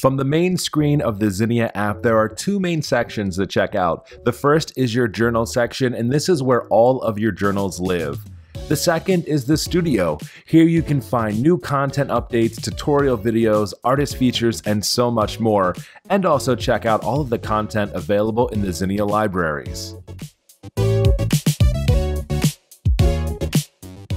From the main screen of the Zinnia app, there are two main sections to check out. The first is your journal section, and this is where all of your journals live. The second is the studio. Here you can find new content updates, tutorial videos, artist features, and so much more. And also check out all of the content available in the Zinnia libraries.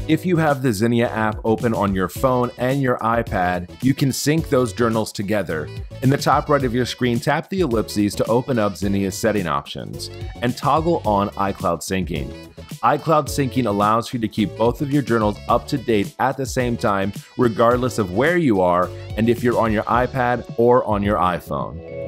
If you have the Zinnia app open on your phone and your iPad, you can sync those journals together. In the top right of your screen, tap the ellipses to open up Zinnia's setting options, and toggle on iCloud Syncing. iCloud Syncing allows you to keep both of your journals up to date at the same time, regardless of where you are and if you're on your iPad or on your iPhone.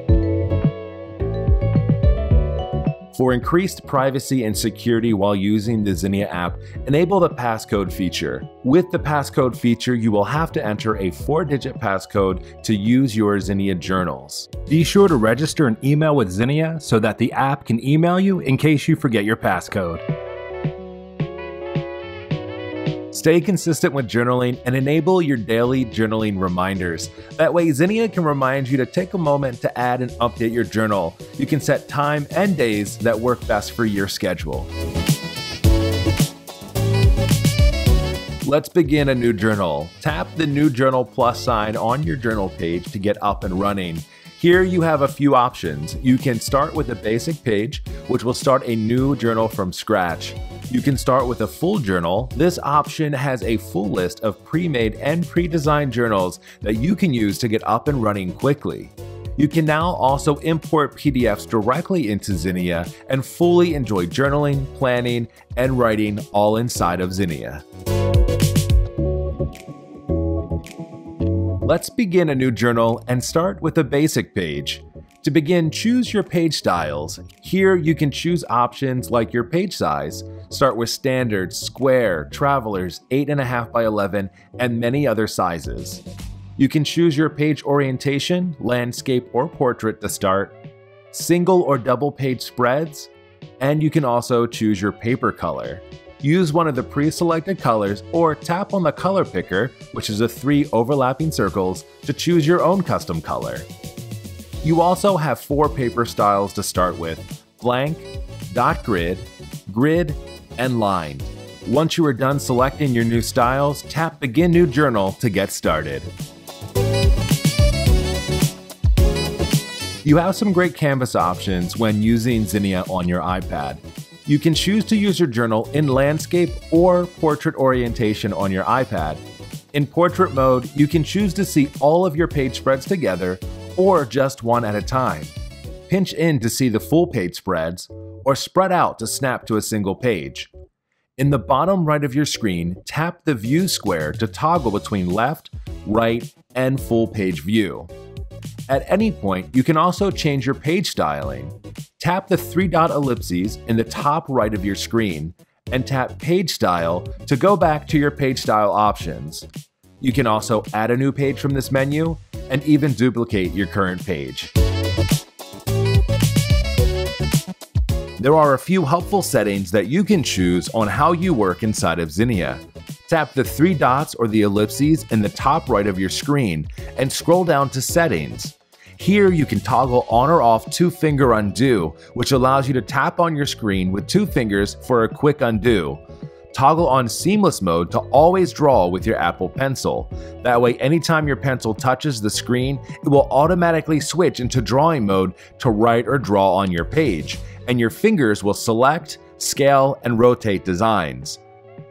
For increased privacy and security while using the Zinnia app, enable the passcode feature. With the passcode feature, you will have to enter a four-digit passcode to use your Zinnia journals. Be sure to register an email with Zinnia so that the app can email you in case you forget your passcode. Stay consistent with journaling and enable your daily journaling reminders. That way, Zinnia can remind you to take a moment to add and update your journal. You can set time and days that work best for your schedule. Let's begin a new journal. Tap the New Journal Plus sign on your journal page to get up and running. Here you have a few options. You can start with a basic page, which will start a new journal from scratch. You can start with a full journal. This option has a full list of pre-made and pre-designed journals that you can use to get up and running quickly. You can now also import PDFs directly into Zinnia and fully enjoy journaling, planning, and writing all inside of Zinnia. Let's begin a new journal and start with a basic page. To begin, choose your page styles. Here you can choose options like your page size. Start with standard, square, travelers, 8.5 by 11, and many other sizes. You can choose your page orientation, landscape or portrait to start, single or double page spreads, and you can also choose your paper color. Use one of the pre-selected colors or tap on the color picker, which is the three overlapping circles, to choose your own custom color. You also have four paper styles to start with, blank, dot grid, grid, and lined. Once you are done selecting your new styles, tap Begin New Journal to get started. You have some great canvas options when using Zinnia on your iPad. You can choose to use your journal in landscape or portrait orientation on your iPad. In portrait mode, you can choose to see all of your page spreads together or just one at a time. Pinch in to see the full page spreads, or spread out to snap to a single page. In the bottom right of your screen, tap the View square to toggle between left, right, and full page view. At any point, you can also change your page styling. Tap the three dot ellipses in the top right of your screen and tap Page Style to go back to your page style options. You can also add a new page from this menu and even duplicate your current page. There are a few helpful settings that you can choose on how you work inside of Zinnia. Tap the three dots or the ellipses in the top right of your screen and scroll down to Settings. Here you can toggle on or off two finger undo, which allows you to tap on your screen with two fingers for a quick undo. Toggle on seamless mode to always draw with your Apple Pencil. That way, anytime your pencil touches the screen, it will automatically switch into drawing mode to write or draw on your page, and your fingers will select, scale, and rotate designs.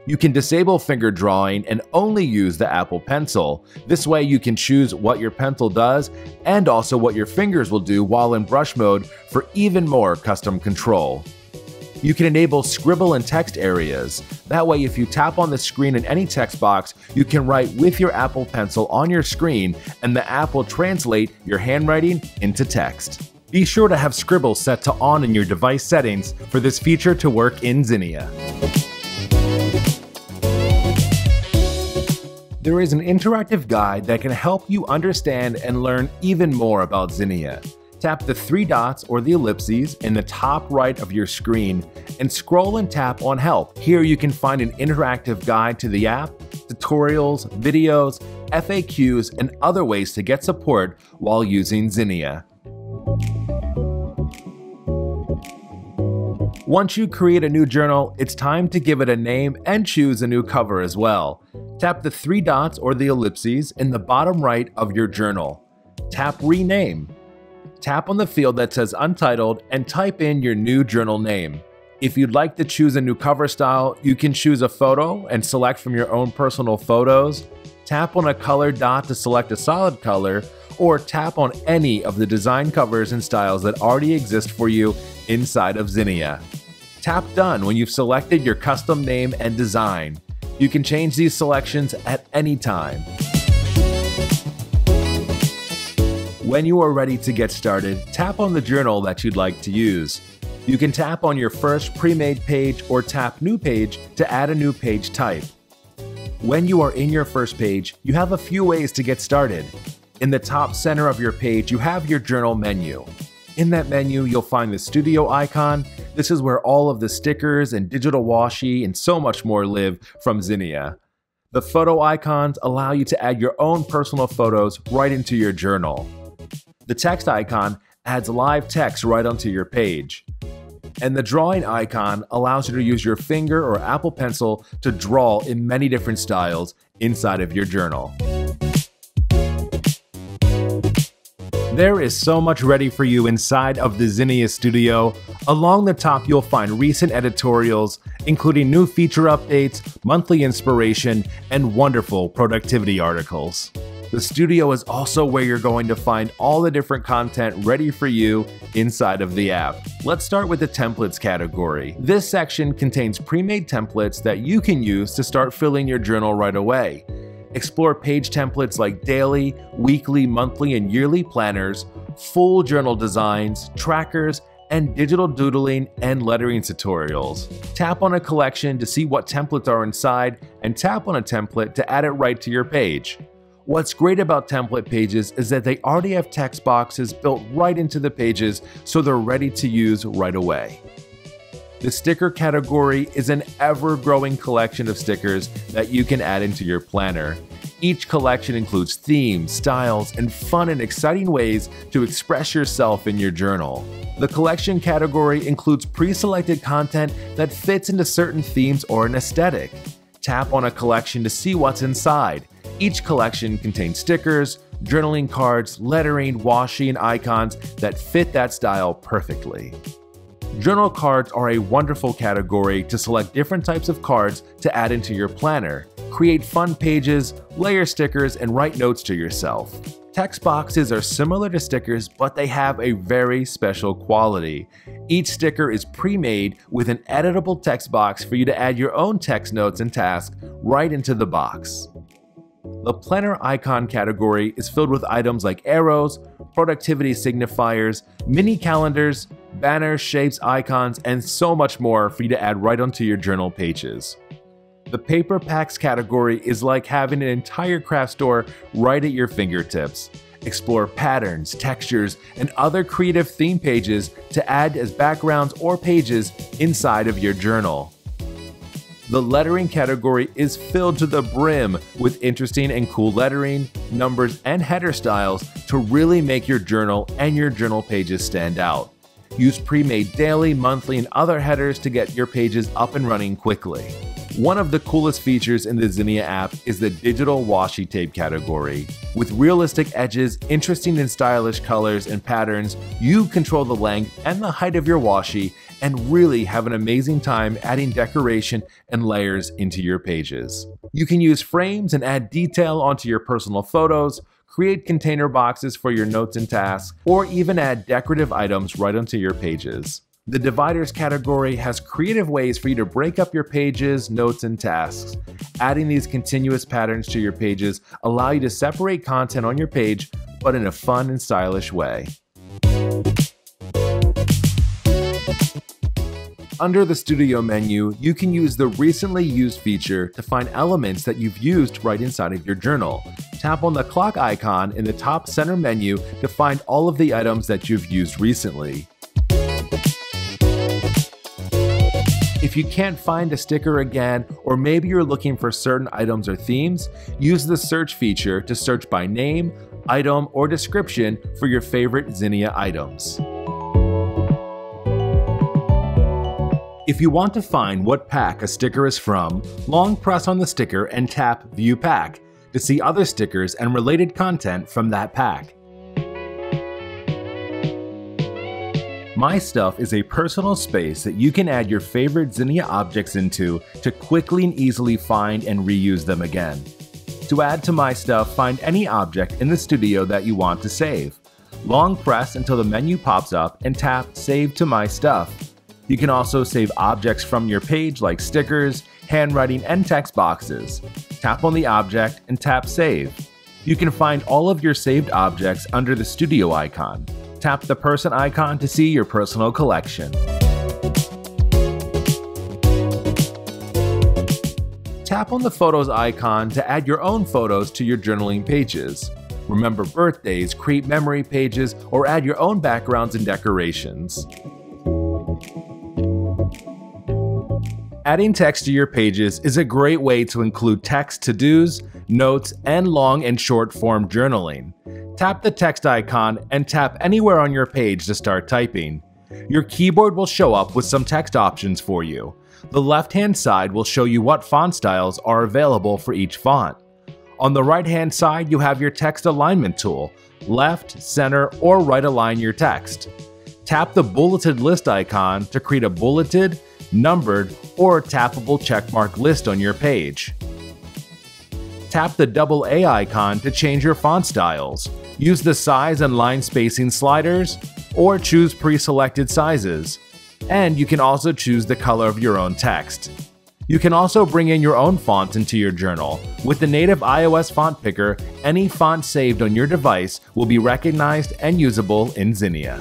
You can disable finger drawing and only use the Apple Pencil. This way you can choose what your pencil does and also what your fingers will do while in brush mode for even more custom control. You can enable scribble and text areas. That way, if you tap on the screen in any text box, you can write with your Apple Pencil on your screen and the app will translate your handwriting into text. Be sure to have Scribble set to on in your device settings for this feature to work in Zinnia. There is an interactive guide that can help you understand and learn even more about Zinnia. Tap the three dots or the ellipses in the top right of your screen and scroll and tap on Help. Here you can find an interactive guide to the app, tutorials, videos, FAQs, and other ways to get support while using Zinnia. Once you create a new journal, it's time to give it a name and choose a new cover as well. Tap the three dots or the ellipses in the bottom right of your journal. Tap Rename. Tap on the field that says Untitled and type in your new journal name. If you'd like to choose a new cover style, you can choose a photo and select from your own personal photos. Tap on a color dot to select a solid color, or tap on any of the design covers and styles that already exist for you inside of Zinnia. Tap Done when you've selected your custom name and design. You can change these selections at any time. When you are ready to get started, tap on the journal that you'd like to use. You can tap on your first pre-made page or tap New Page to add a new page type. When you are in your first page, you have a few ways to get started. In the top center of your page, you have your journal menu. In that menu, you'll find the studio icon. This is where all of the stickers and digital washi and so much more live from Zinnia. The photo icons allow you to add your own personal photos right into your journal. The text icon adds live text right onto your page. And the drawing icon allows you to use your finger or Apple Pencil to draw in many different styles inside of your journal. There is so much ready for you inside of the Zinnia studio. Along the top, you'll find recent editorials, including new feature updates, monthly inspiration, and wonderful productivity articles. The studio is also where you're going to find all the different content ready for you inside of the app. Let's start with the templates category. This section contains pre-made templates that you can use to start filling your journal right away. Explore page templates like daily, weekly, monthly, and yearly planners, full journal designs, trackers, and digital doodling and lettering tutorials. Tap on a collection to see what templates are inside, and tap on a template to add it right to your page. What's great about template pages is that they already have text boxes built right into the pages so they're ready to use right away. The sticker category is an ever growing collection of stickers that you can add into your planner. Each collection includes themes, styles, and fun and exciting ways to express yourself in your journal. The collection category includes pre selected content that fits into certain themes or an aesthetic. Tap on a collection to see what's inside. Each collection contains stickers, journaling cards, lettering, washi, and icons that fit that style perfectly. Journal cards are a wonderful category to select different types of cards to add into your planner, create fun pages, layer stickers, and write notes to yourself. Text boxes are similar to stickers, but they have a very special quality. Each sticker is pre-made with an editable text box for you to add your own text notes and tasks right into the box. The planner icon category is filled with items like arrows, productivity signifiers, mini calendars, banners, shapes, icons, and so much more for you to add right onto your journal pages. The paper packs category is like having an entire craft store right at your fingertips. Explore patterns, textures, and other creative theme pages to add as backgrounds or pages inside of your journal. The lettering category is filled to the brim with interesting and cool lettering, numbers, and header styles to really make your journal and your journal pages stand out. Use pre-made daily, monthly, and other headers to get your pages up and running quickly. One of the coolest features in the Zinnia app is the digital washi tape category. With realistic edges, interesting and stylish colors and patterns, you control the length and the height of your washi and really have an amazing time adding decoration and layers into your pages. You can use frames and add detail onto your personal photos, create container boxes for your notes and tasks, or even add decorative items right onto your pages. The dividers category has creative ways for you to break up your pages, notes, and tasks. Adding these continuous patterns to your pages allow you to separate content on your page, but in a fun and stylish way. Under the Studio menu, you can use the Recently Used feature to find elements that you've used right inside of your journal. Tap on the clock icon in the top center menu to find all of the items that you've used recently. If you can't find a sticker again, or maybe you're looking for certain items or themes, use the search feature to search by name, item, or description for your favorite Zinnia items. If you want to find what pack a sticker is from, long press on the sticker and tap View Pack to see other stickers and related content from that pack. My Stuff is a personal space that you can add your favorite Zinnia objects into to quickly and easily find and reuse them again. To add to My Stuff, find any object in the studio that you want to save. Long press until the menu pops up and tap Save to My Stuff. You can also save objects from your page like stickers, handwriting, and text boxes. Tap on the object and tap Save. You can find all of your saved objects under the studio icon. Tap the person icon to see your personal collection. Tap on the photos icon to add your own photos to your journaling pages. Remember birthdays, create memory pages, or add your own backgrounds and decorations. Adding text to your pages is a great way to include text to dos, notes, and long and short form journaling. Tap the text icon and tap anywhere on your page to start typing. Your keyboard will show up with some text options for you. The left hand side will show you what font styles are available for each font. On the right hand side, you have your text alignment tool. Left, center, or right align your text. Tap the bulleted list icon to create a bulleted, numbered, or tappable checkmark list on your page. Tap the double A icon to change your font styles. Use the size and line spacing sliders, or choose pre-selected sizes. And you can also choose the color of your own text. You can also bring in your own font into your journal. With the native iOS font picker, any font saved on your device will be recognized and usable in Zinnia.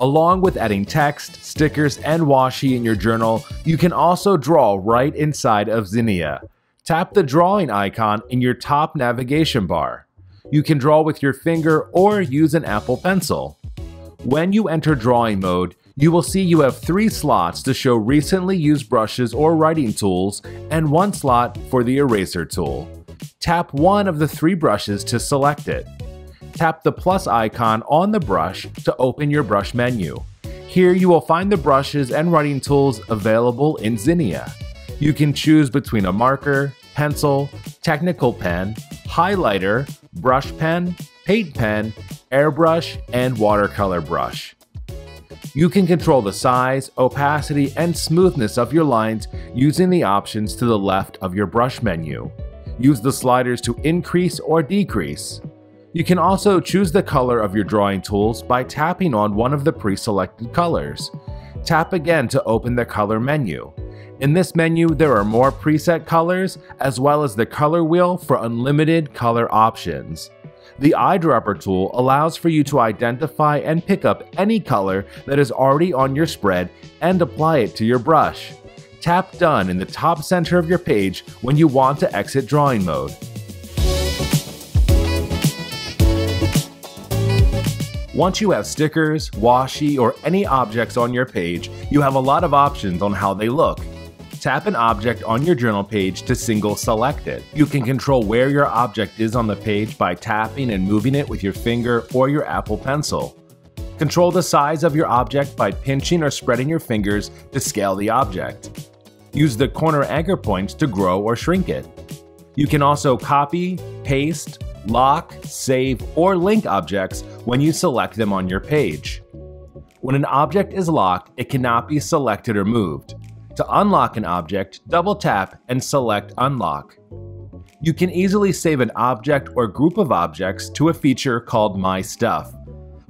Along with adding text, stickers, and washi in your journal, you can also draw right inside of Zinnia. Tap the drawing icon in your top navigation bar. You can draw with your finger or use an Apple Pencil. When you enter drawing mode, you will see you have three slots to show recently used brushes or writing tools, and one slot for the eraser tool. Tap one of the three brushes to select it. Tap the plus icon on the brush to open your brush menu. Here you will find the brushes and writing tools available in Zinnia. You can choose between a marker, pencil, technical pen, highlighter, brush pen, paint pen, airbrush, and watercolor brush. You can control the size, opacity, and smoothness of your lines using the options to the left of your brush menu. Use the sliders to increase or decrease. You can also choose the color of your drawing tools by tapping on one of the pre-selected colors. Tap again to open the color menu. In this menu, there are more preset colors, as well as the color wheel for unlimited color options. The eyedropper tool allows for you to identify and pick up any color that is already on your spread and apply it to your brush. Tap Done in the top center of your page when you want to exit drawing mode. Once you have stickers, washi, or any objects on your page, you have a lot of options on how they look. Tap an object on your journal page to single select it. You can control where your object is on the page by tapping and moving it with your finger or your Apple Pencil. Control the size of your object by pinching or spreading your fingers to scale the object. Use the corner anchor points to grow or shrink it. You can also copy, paste, lock, save, or link objects when you select them on your page. When an object is locked, it cannot be selected or moved. To unlock an object, double tap and select Unlock. You can easily save an object or group of objects to a feature called My Stuff.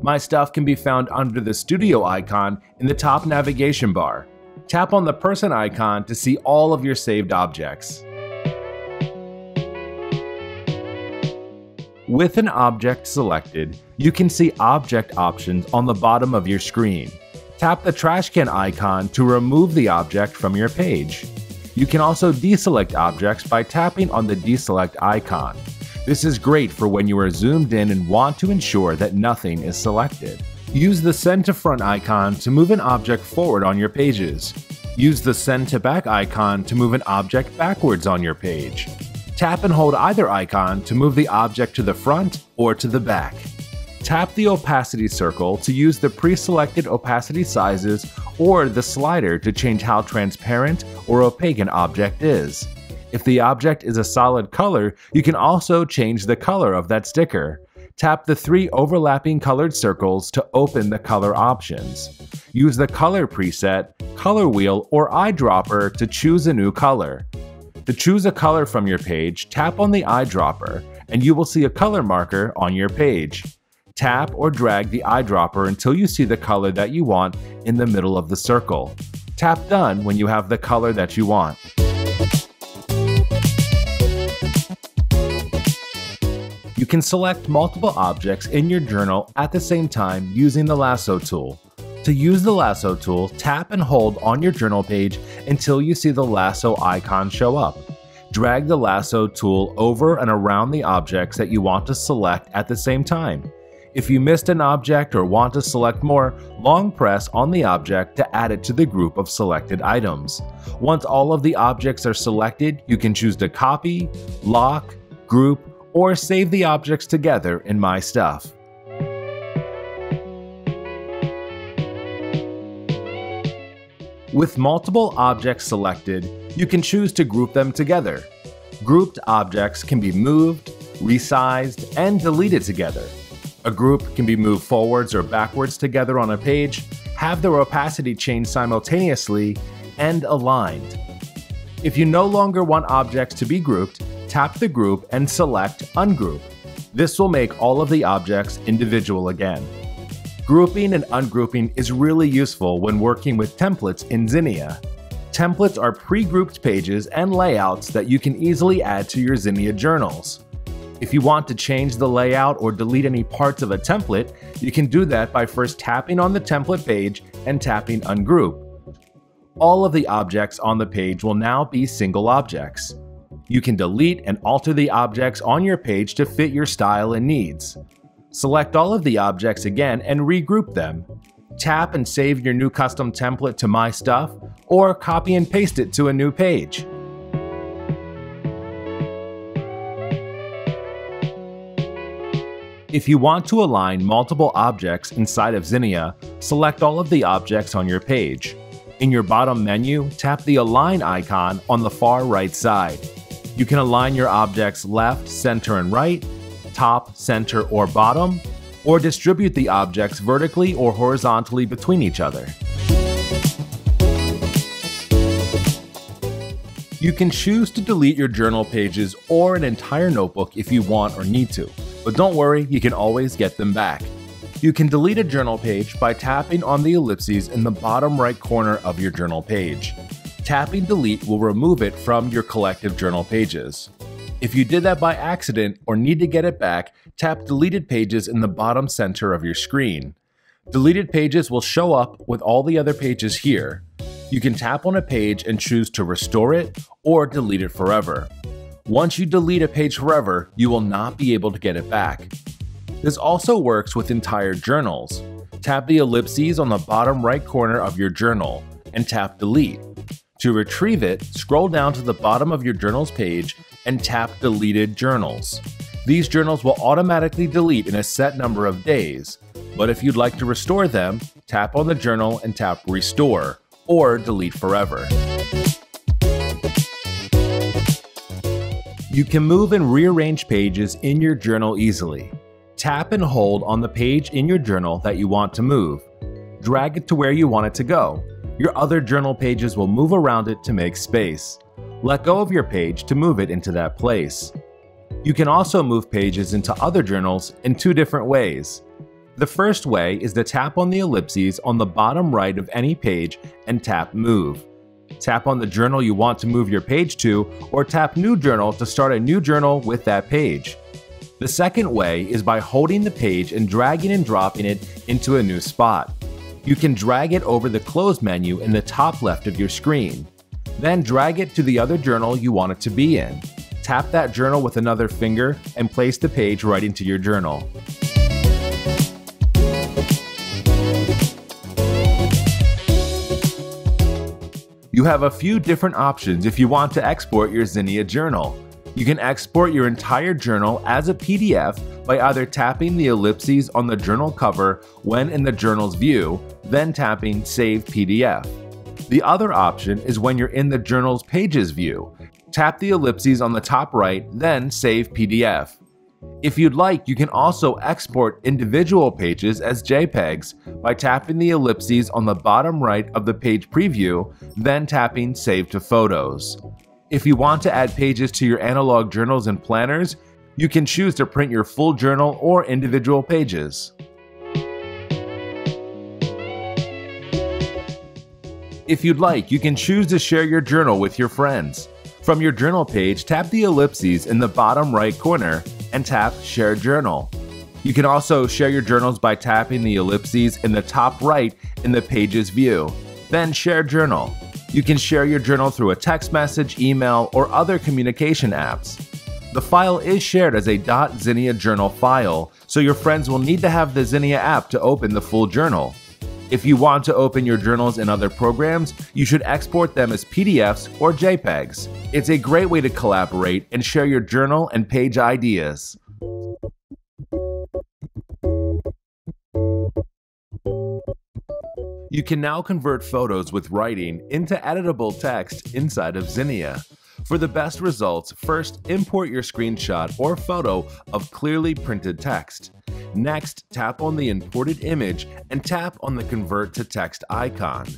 My Stuff can be found under the Studio icon in the top navigation bar. Tap on the person icon to see all of your saved objects. With an object selected, you can see object options on the bottom of your screen. Tap the trash can icon to remove the object from your page. You can also deselect objects by tapping on the deselect icon. This is great for when you are zoomed in and want to ensure that nothing is selected. Use the send to front icon to move an object forward on your pages. Use the send to back icon to move an object backwards on your page. Tap and hold either icon to move the object to the front or to the back. Tap the opacity circle to use the pre-selected opacity sizes or the slider to change how transparent or opaque an object is. If the object is a solid color, you can also change the color of that sticker. Tap the three overlapping colored circles to open the color options. Use the color preset, color wheel, or eyedropper to choose a new color. To choose a color from your page, tap on the eyedropper, and you will see a color marker on your page. Tap or drag the eyedropper until you see the color that you want in the middle of the circle. Tap Done when you have the color that you want. You can select multiple objects in your journal at the same time using the lasso tool. To use the lasso tool, tap and hold on your journal page until you see the lasso icon show up. Drag the lasso tool over and around the objects that you want to select at the same time. If you missed an object or want to select more, long press on the object to add it to the group of selected items. Once all of the objects are selected, you can choose to copy, lock, group, or save the objects together in My Stuff. With multiple objects selected, you can choose to group them together. Grouped objects can be moved, resized, and deleted together. A group can be moved forwards or backwards together on a page, have their opacity changed simultaneously, and aligned. If you no longer want objects to be grouped, tap the group and select Ungroup. This will make all of the objects individual again. Grouping and ungrouping is really useful when working with templates in Zinnia. Templates are pre-grouped pages and layouts that you can easily add to your Zinnia journals. If you want to change the layout or delete any parts of a template, you can do that by first tapping on the template page and tapping Ungroup. All of the objects on the page will now be single objects. You can delete and alter the objects on your page to fit your style and needs. Select all of the objects again and regroup them. Tap and save your new custom template to My Stuff, or copy and paste it to a new page. If you want to align multiple objects inside of Zinnia, select all of the objects on your page. In your bottom menu, tap the Align icon on the far right side. You can align your objects left, center, and right, top, center, or bottom, or distribute the objects vertically or horizontally between each other. You can choose to delete your journal pages or an entire notebook if you want or need to, but don't worry, you can always get them back. You can delete a journal page by tapping on the ellipses in the bottom right corner of your journal page. Tapping delete will remove it from your collective journal pages. If you did that by accident or need to get it back, tap Deleted Pages in the bottom center of your screen. Deleted pages will show up with all the other pages here. You can tap on a page and choose to restore it or delete it forever. Once you delete a page forever, you will not be able to get it back. This also works with entire journals. Tap the ellipses on the bottom right corner of your journal and tap Delete. To retrieve it, scroll down to the bottom of your journals page and tap Deleted Journals. These journals will automatically delete in a set number of days, but if you'd like to restore them, tap on the journal and tap Restore, or Delete Forever. You can move and rearrange pages in your journal easily. Tap and hold on the page in your journal that you want to move. Drag it to where you want it to go. Your other journal pages will move around it to make space. Let go of your page to move it into that place. You can also move pages into other journals in two different ways. The first way is to tap on the ellipses on the bottom right of any page and tap Move. Tap on the journal you want to move your page to, or tap New Journal to start a new journal with that page. The second way is by holding the page and dragging and dropping it into a new spot. You can drag it over the Close menu in the top left of your screen. Then drag it to the other journal you want it to be in. Tap that journal with another finger and place the page right into your journal. You have a few different options if you want to export your Zinnia journal. You can export your entire journal as a PDF by either tapping the ellipses on the journal cover when in the journal's view, then tapping Save PDF. The other option is when you're in the journal's pages view. Tap the ellipses on the top right, then Save PDF. If you'd like, you can also export individual pages as JPEGs by tapping the ellipses on the bottom right of the page preview, then tapping Save to Photos. If you want to add pages to your analog journals and planners, you can choose to print your full journal or individual pages. If you'd like, you can choose to share your journal with your friends. From your journal page, tap the ellipses in the bottom right corner and tap Share Journal. You can also share your journals by tapping the ellipses in the top right in the page's view. Then Share Journal. You can share your journal through a text message, email, or other communication apps. The file is shared as a .zinnia journal file, so your friends will need to have the Zinnia app to open the full journal. If you want to open your journals in other programs, you should export them as PDFs or JPEGs. It's a great way to collaborate and share your journal and page ideas. You can now convert photos with writing into editable text inside of Zinnia. For the best results, first import your screenshot or photo of clearly printed text. Next, tap on the imported image and tap on the Convert to Text icon.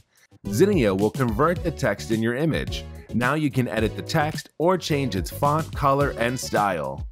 Zinnia will convert the text in your image. Now you can edit the text or change its font, color, and style.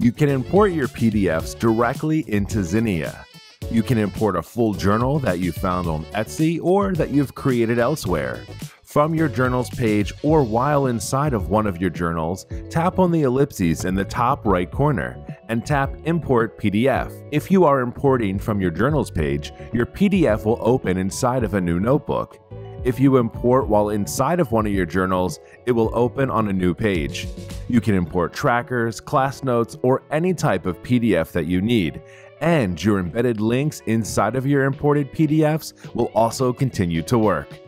You can import your PDFs directly into Zinnia. You can import a full journal that you found on Etsy or that you've created elsewhere. From your journals page or while inside of one of your journals, tap on the ellipses in the top right corner and tap Import PDF. If you are importing from your journals page, your PDF will open inside of a new notebook. If you import while inside of one of your journals, it will open on a new page. You can import trackers, class notes, or any type of PDF that you need, and your embedded links inside of your imported PDFs will also continue to work.